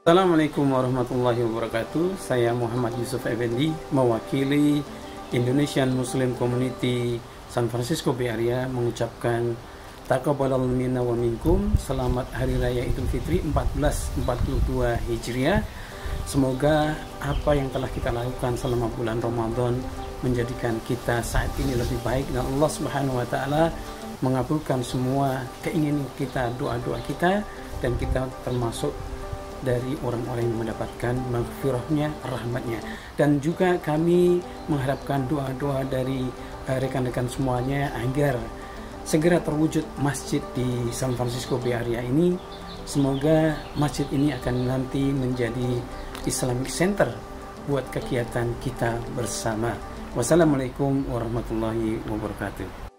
Assalamualaikum warahmatullahi wabarakatuh. Saya Muhammad Yusuf Effendi mewakili Indonesian Muslim Community San Francisco Bay Area mengucapkan Taqabbalallahu minna wa minkum. Selamat Hari Raya Idul Fitri 1442 Hijriah. Semoga apa yang telah kita lakukan selama bulan Ramadan menjadikan kita saat ini lebih baik dan Allah Subhanahu wa taala mengabulkan semua keinginan kita, doa-doa kita dan kita termasuk dari orang-orang yang mendapatkan maghfirahnya, rahmatnya. Dan juga kami mengharapkan doa-doa dari eh, rekan-rekan semuanya agar segera terwujud masjid di San Francisco Bay Area ini. Semoga masjid ini akan nanti menjadi Islamic Center buat kegiatan kita bersama. Wassalamualaikum warahmatullahi wabarakatuh.